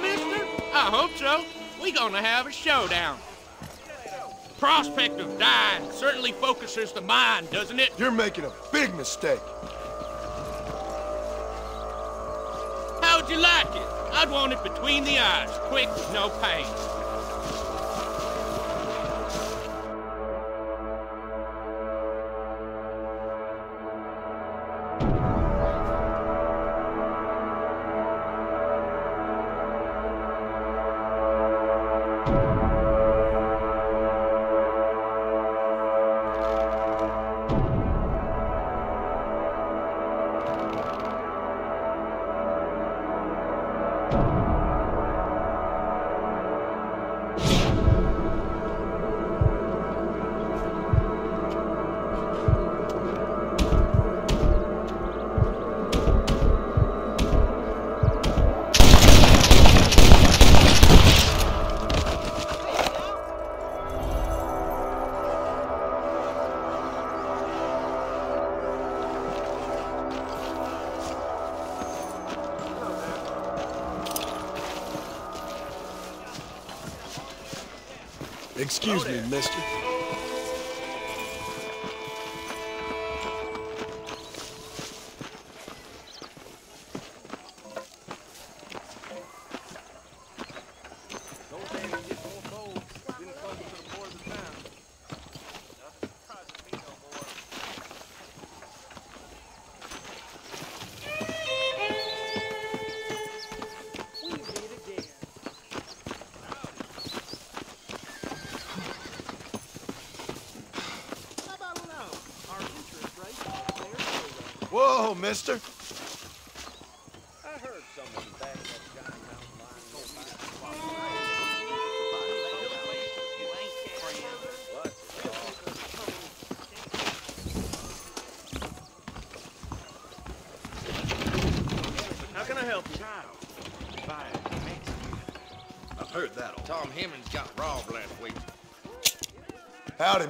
mister? I hope so. We gonna have a showdown. Prospect of dying certainly focuses the mind, doesn't it? You're making a big mistake. How'd you like it? I'd want it between the eyes, quick, no pain. Excuse me, mister.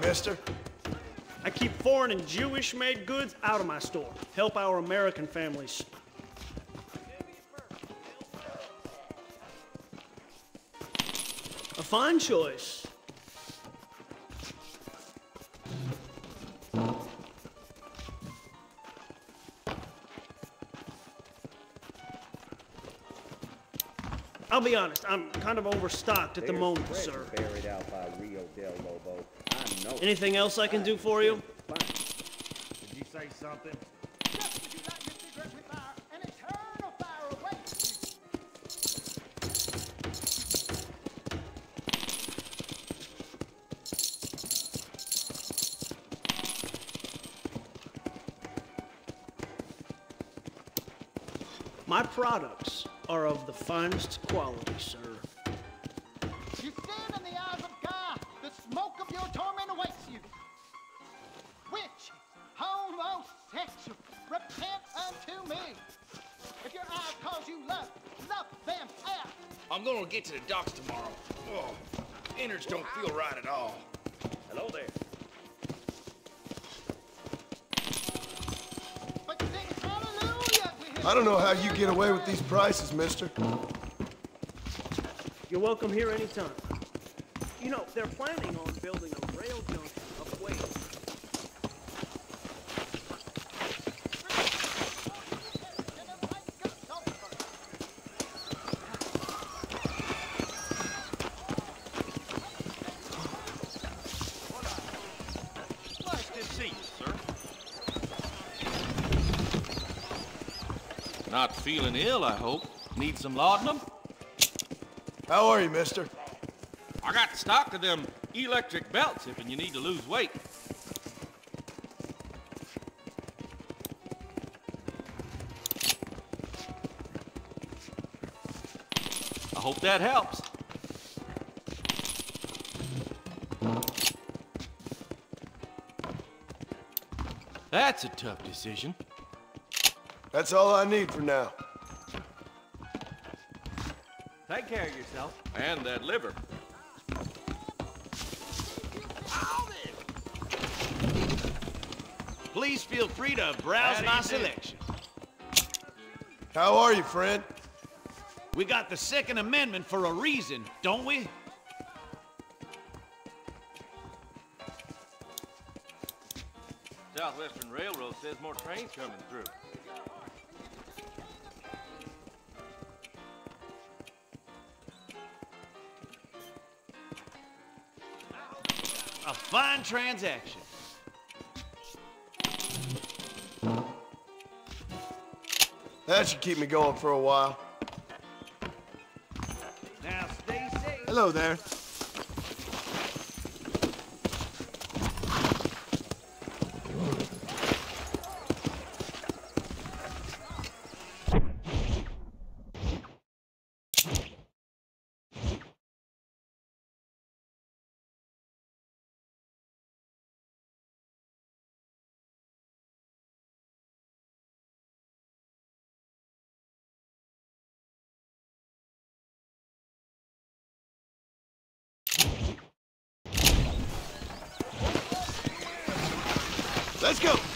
Mister. I keep foreign and Jewish-made goods out of my store. Help our American families. A fine choice. I'll be honest, I'm kind of overstocked at the moment, sir. Buried out by Rio del Lobo. Anything else I can do for you? Did you say something? My products are of the finest quality, sir. Get to the docks tomorrow. Oh, innards don't feel right at all. Hello there. But sing hallelujah to his I don't know how you get away with these prices, mister. You're welcome here anytime. You know, they're planning on building a rail junction up Wade. Feeling ill, I hope. Need some laudanum? How are you, mister? I got stock of them electric belts if you need to lose weight. I hope that helps. That's a tough decision. That's all I need for now. Take care of yourself. And that liver. Please feel free to browse my selection. How are you, friend? We got the Second Amendment for a reason, don't we? Southwestern Railroad says more trains coming through. Transaction. That should keep me going for a while. Now stay safe. Hello there. Let's go.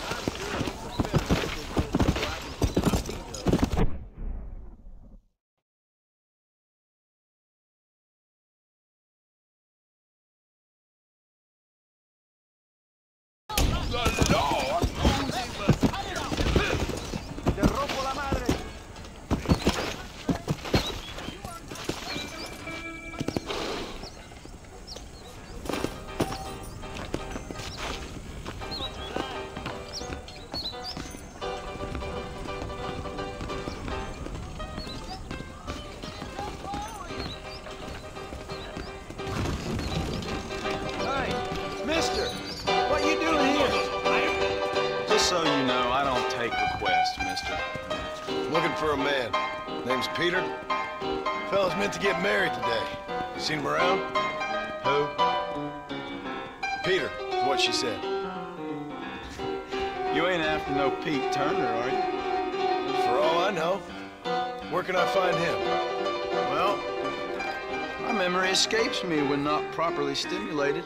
Name's Peter. Fella's meant to get married today. Seen him around? Who? Peter, is what she said. You ain't after no Pete Turner, are you? For all I know. Where can I find him? Well, my memory escapes me when not properly stimulated.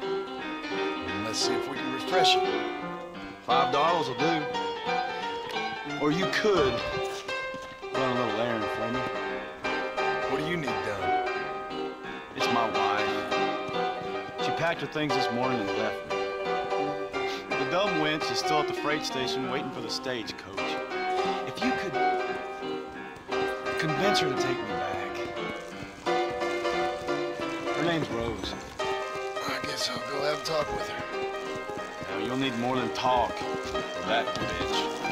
Mm, let's see if we can refresh it. Five dollars will do. Or you could little errand for me. What do you need done? It's my wife. She packed her things this morning and left me. The dumb wench is still at the freight station waiting for the stagecoach. If you could convince her to take me back. Her name's Rose. I guess I'll go have a talk with her. Now, you'll need more than talk for that bitch.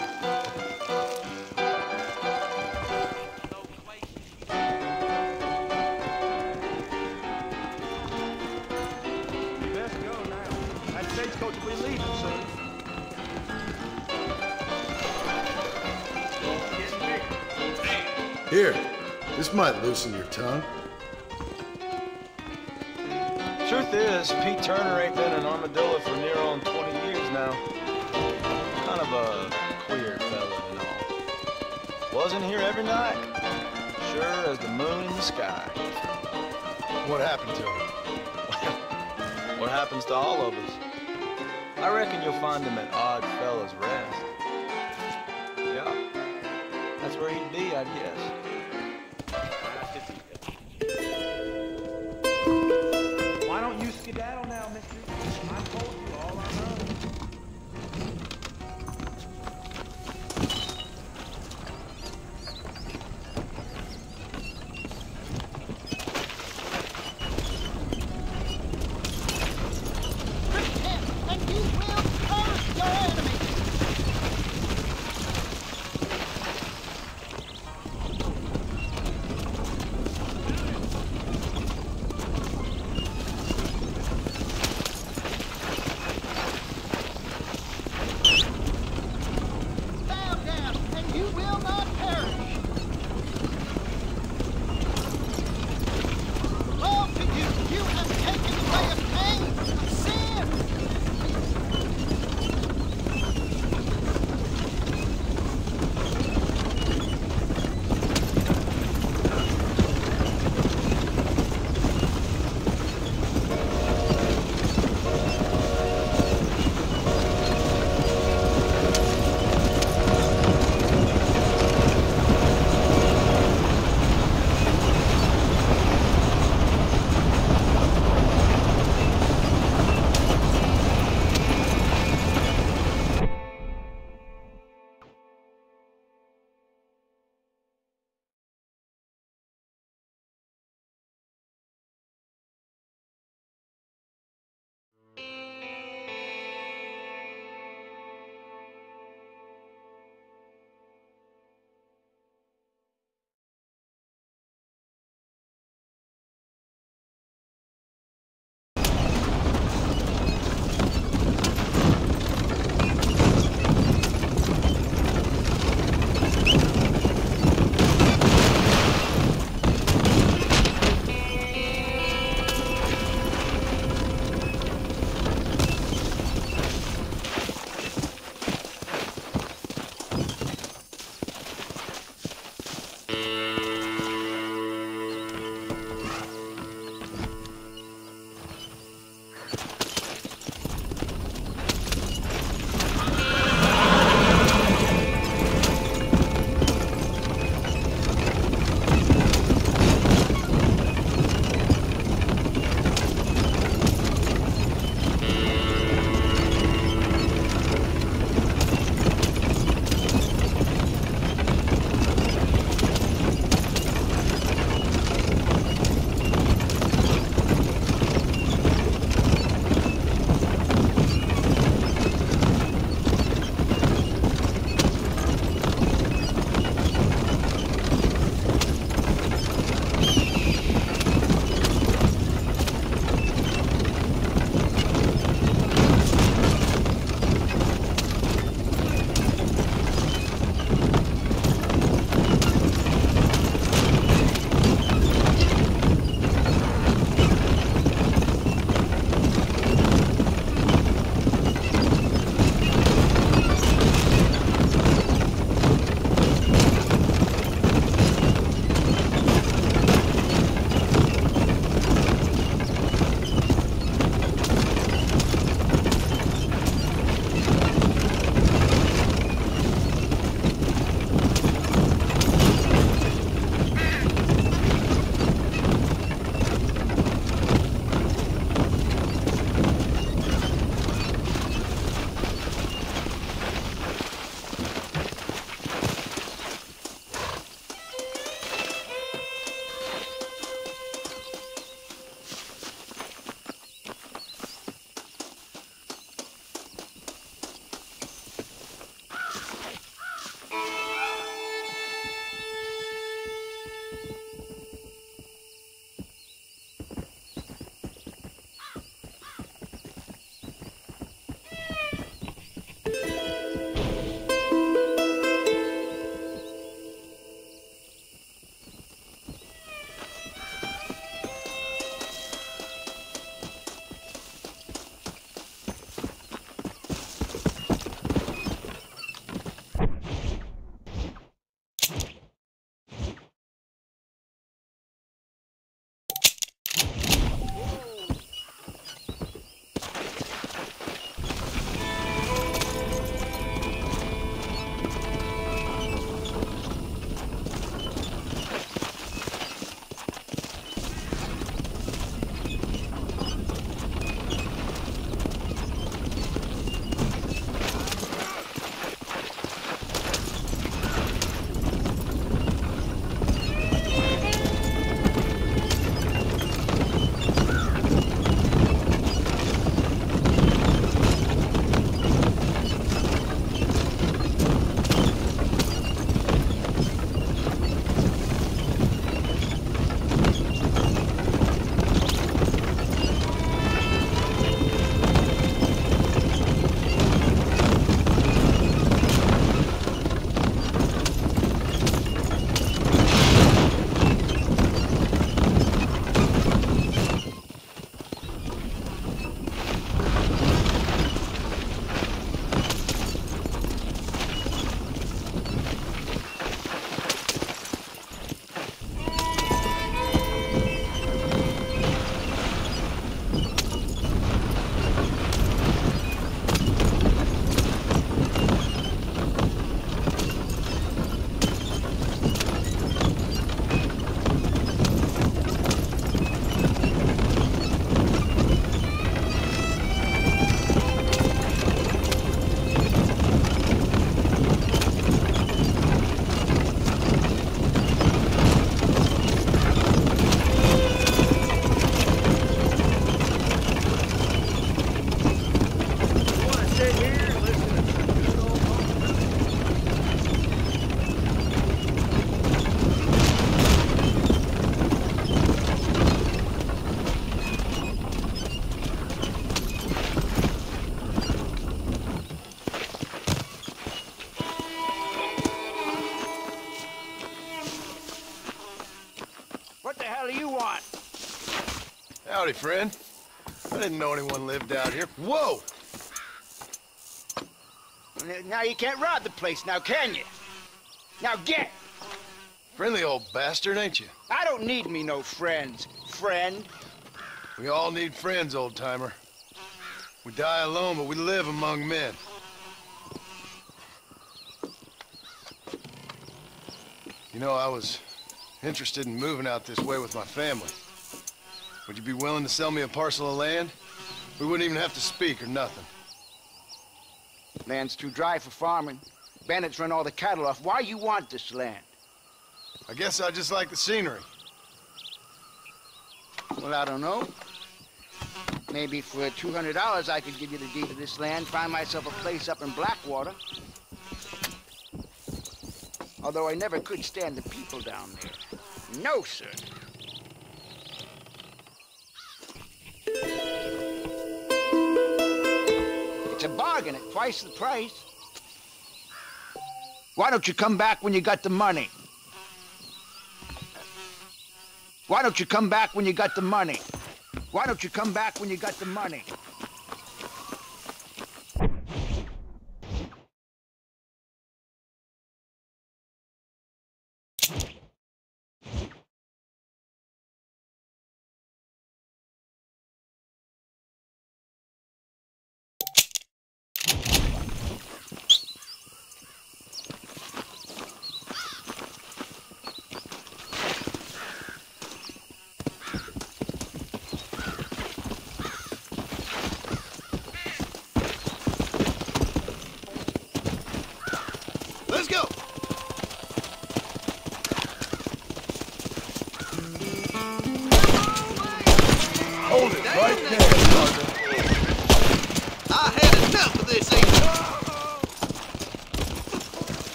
Here, this might loosen your tongue. Truth is, Pete Turner ain't been an armadillo for near on 20 years now. Kind of a queer fella and all. Wasn't here every night. Sure as the moon in the sky. What happened to him? What happens to all of us? I reckon you'll find him at Odd Fellow's Rest. Yeah, that's where he'd be, I guess. Howdy, friend. I didn't know anyone lived out here. Whoa! Now you can't rob the place now, can you? Now get! Friendly old bastard, ain't you? I don't need me no friends, friend. We all need friends, old-timer. We die alone, but we live among men. You know, I was interested in moving out this way with my family. Would you be willing to sell me a parcel of land? We wouldn't even have to speak or nothing. Land's too dry for farming. Bandits run all the cattle off. Why you want this land? I guess I just like the scenery. Well, I don't know. Maybe for $200 I could give you the deed to this land, find myself a place up in Blackwater. Although I never could stand the people down there. No, sir. It's a bargain at twice the price. Why don't you come back when you got the money? Why don't you come back when you got the money? Why don't you come back when you got the money?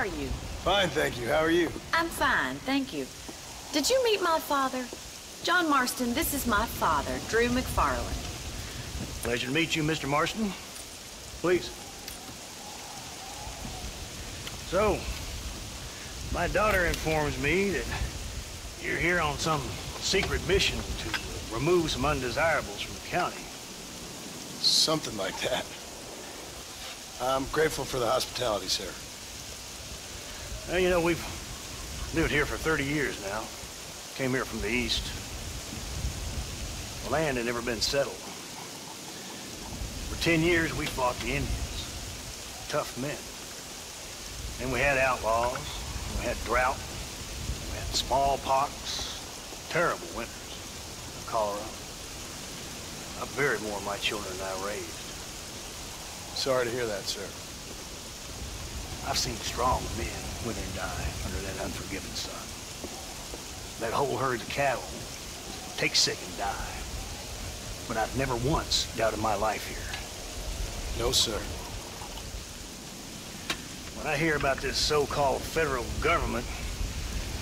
Are you? Fine, thank you. How are you? I'm fine, thank you. Did you meet my father? John Marston, this is my father, Drew McFarland. Pleasure to meet you, Mr. Marston. Please. So, my daughter informs me that you're here on some secret mission to remove some undesirables from the county. Something like that. I'm grateful for the hospitality, sir. Well, you know, we've lived here for 30 years now. Came here from the east. The land had never been settled. For 10 years, we fought the Indians. Tough men. Then we had outlaws. We had drought. We had smallpox. Terrible winters. Cholera. I buried more of my children than I raised. Sorry to hear that, sir. I've seen strong men wither and die under that unforgiving sun. That whole herd of cattle take sick and die. But I've never once doubted my life here. No, sir. When I hear about this so-called federal government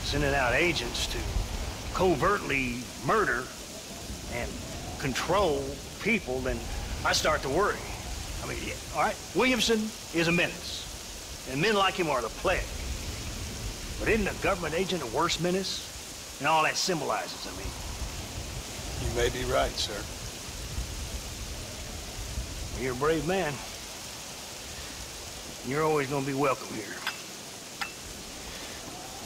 sending out agents to covertly murder and control people, then I start to worry. I mean, yeah, all right, Williamson is a menace, and men like him are the plague. But isn't a government agent a worse menace? And all that symbolizes, I mean. You may be right, sir. You're a brave man. You're always gonna be welcome here.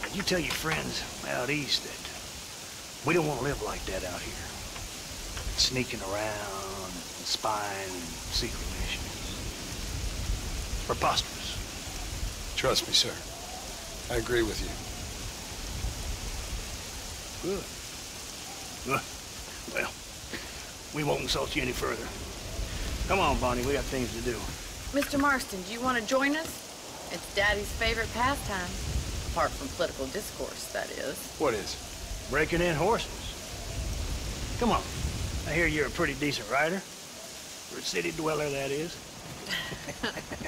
But you tell your friends out east that we don't want to live like that out here. Sneaking around, and spying, and secret missions. Preposterous. Trust me, sir. I agree with you. Good. Good. Well, we won't insult you any further. Come on, Bonnie, we got things to do. Mr. Marston, do you want to join us? It's Daddy's favorite pastime. Apart from political discourse, that is. What is? Breaking in horses. Come on. I hear you're a pretty decent rider. For a city dweller, that is.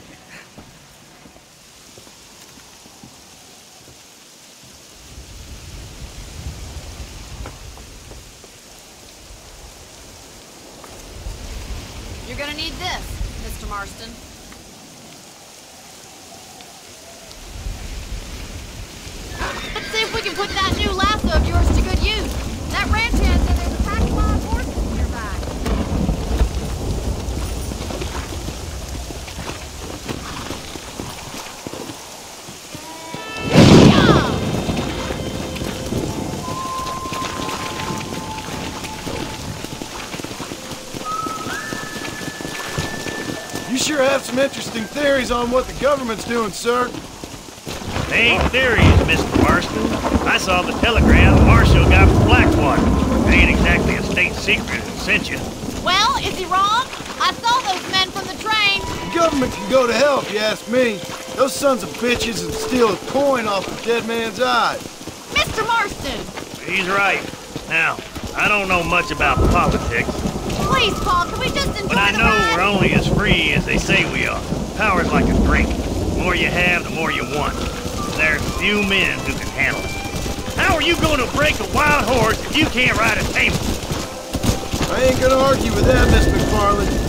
You're gonna need this, Mr. Marston. Let's see if we can put that new lasso of yours to good use. That ranch hand said there's a pack of wild horses nearby. You sure have some interesting theories on what the government's doing, sir. They ain't theories, Mr. Marston. I saw the telegram Marshall got from Blackwater. It ain't exactly a state secret that sent you. Well, is he wrong? I saw those men from the train. The government can go to hell if you ask me. Those sons of bitches would steal a coin off a dead man's eye. Mr. Marston! He's right. Now, I don't know much about politics, Please, Paul, can we just enjoy but I the know ride? we're only as free as they say we are. Power's like a drink. The more you have, the more you want. There's few men who can handle it. How are you going to break a wild horse if you can't ride a table? I ain't gonna argue with that, Miss MacFarlane.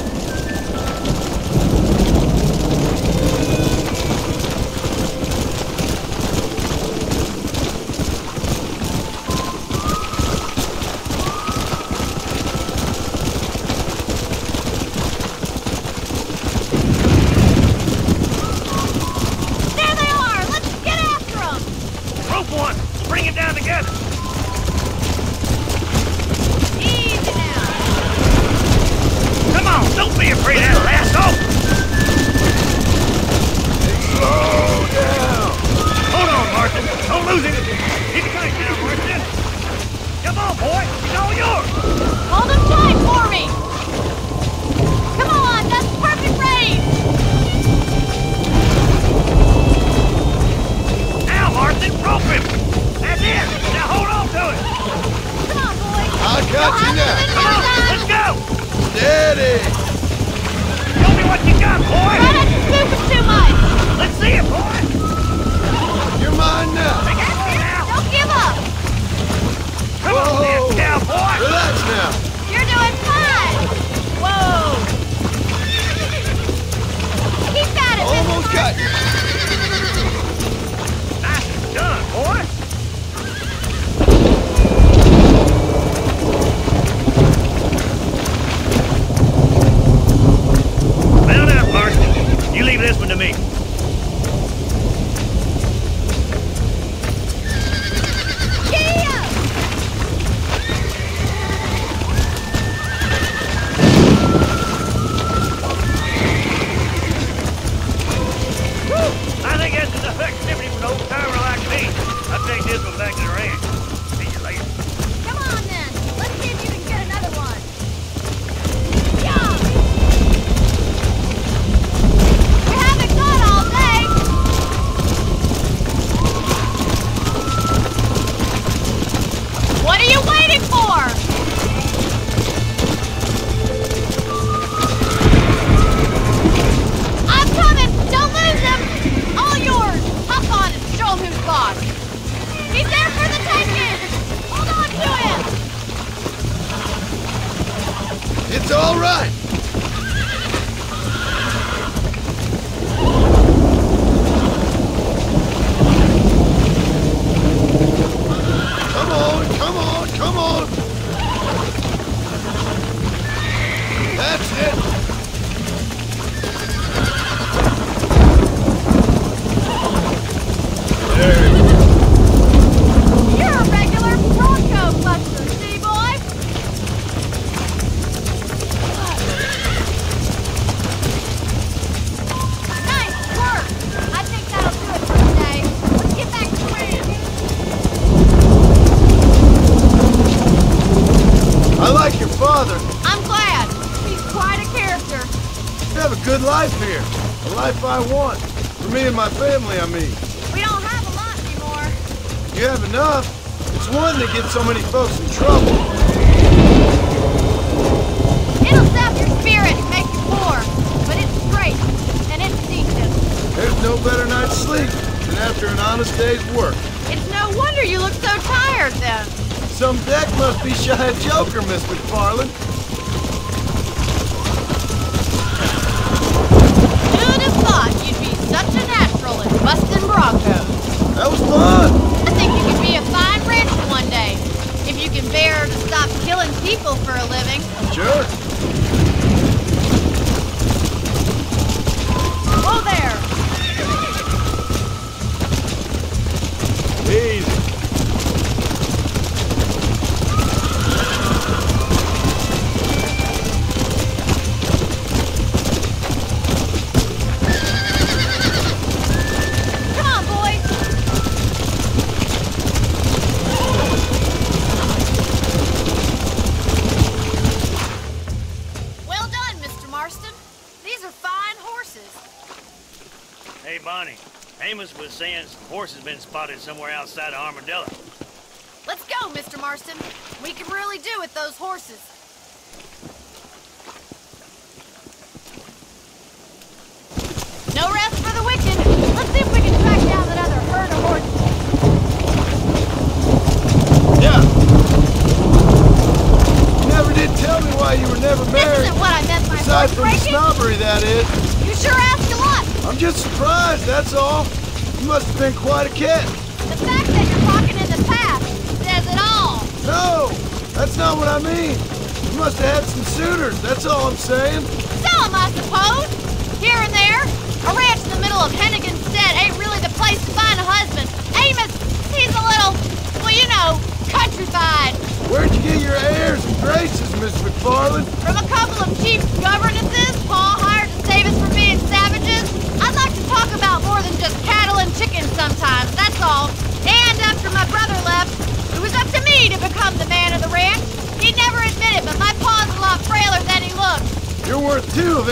somewhere else.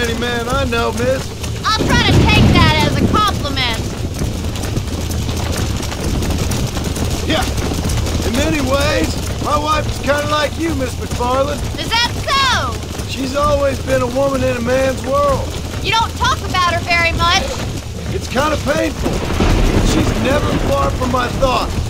Any man I know, miss. I'll try to take that as a compliment. Yeah. In many ways, my wife is kind of like you, Miss MacFarlane. Is that so? She's always been a woman in a man's world. You don't talk about her very much. It's kind of painful. She's never far from my thoughts.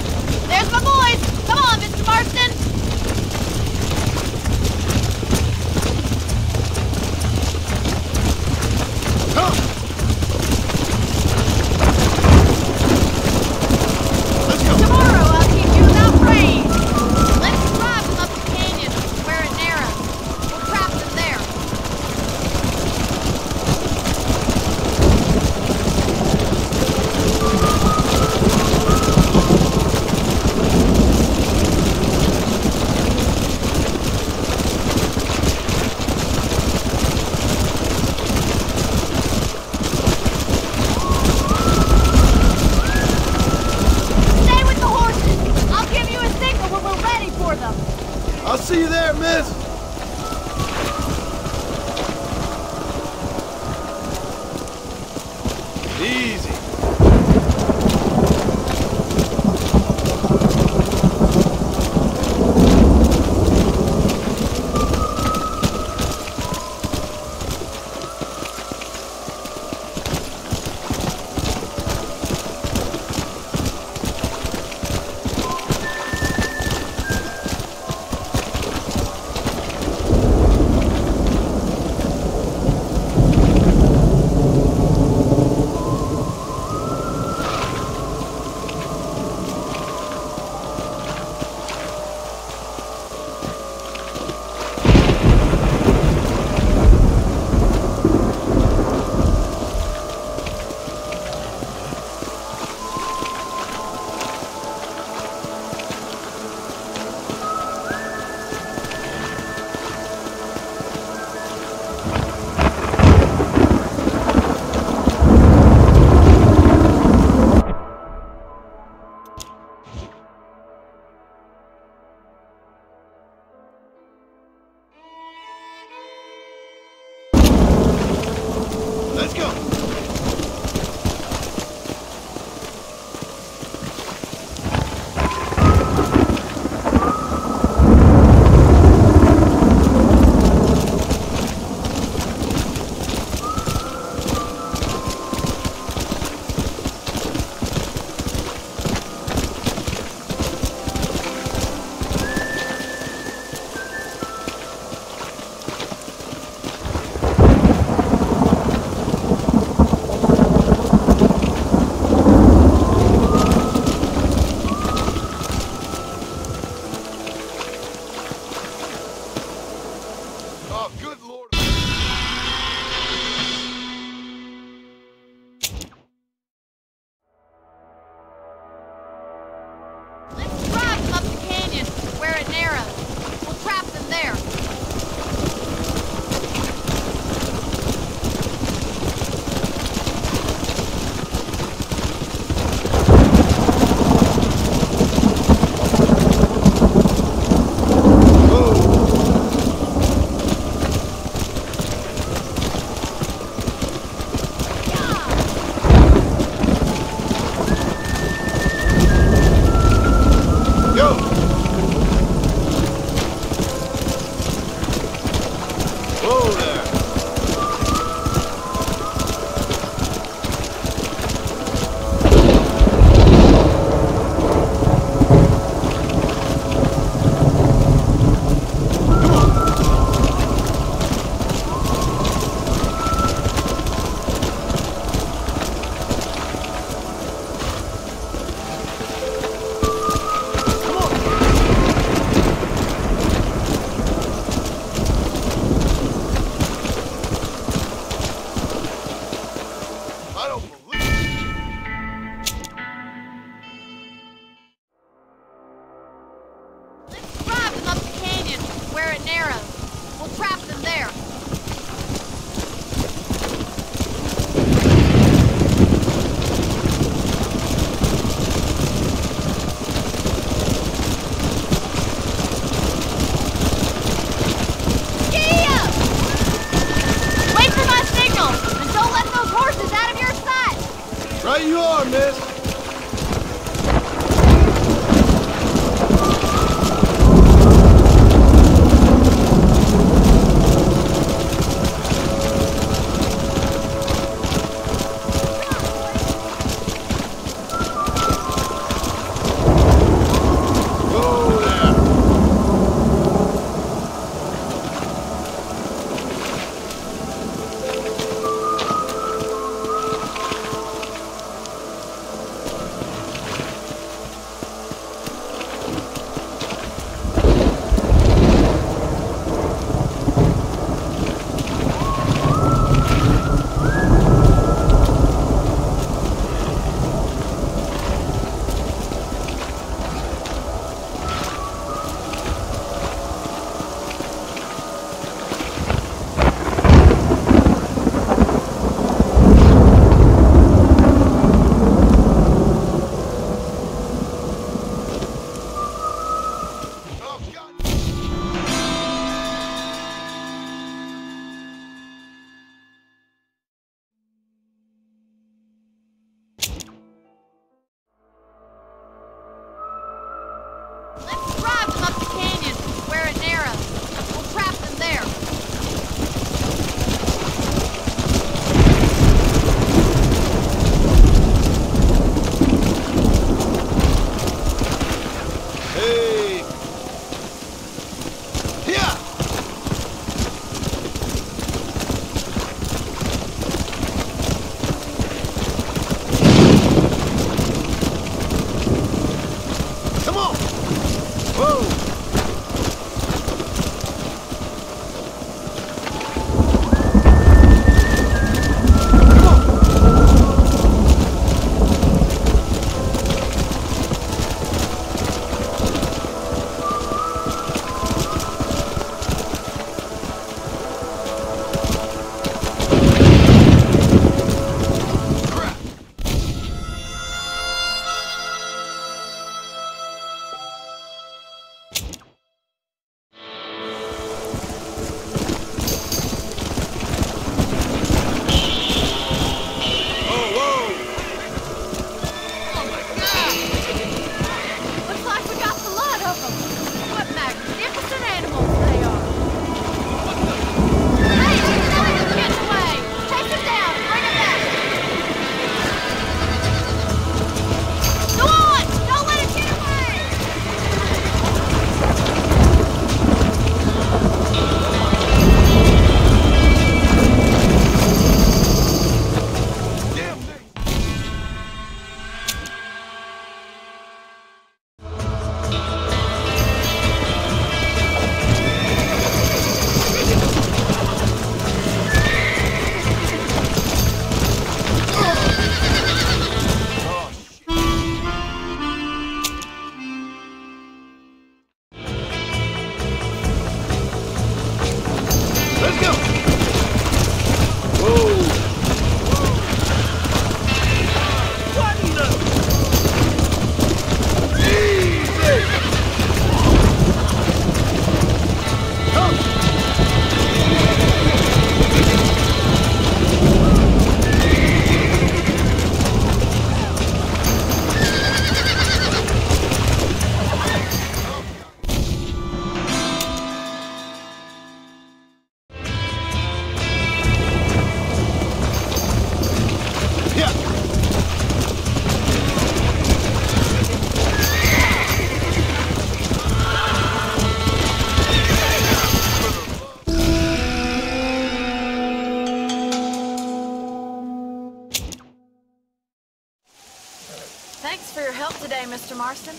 Mr. Marston.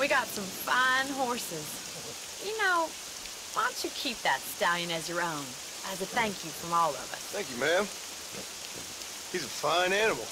We got some fine horses. You know, why don't you keep that stallion as your own, as a thank you from all of us? Thank you, ma'am. He's a fine animal.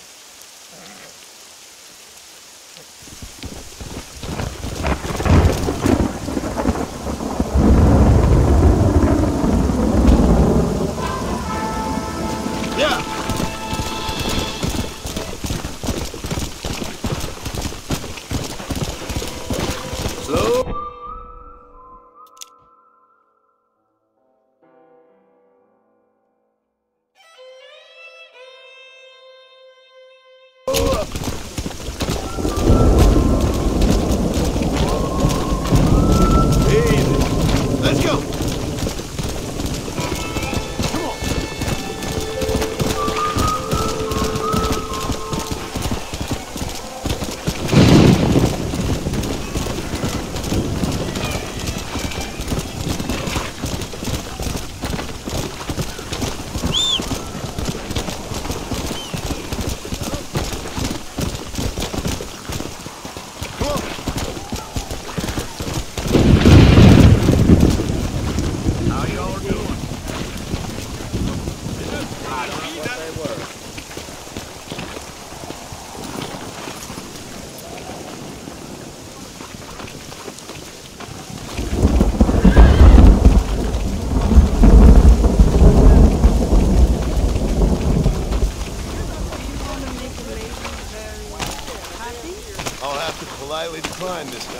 Decline this.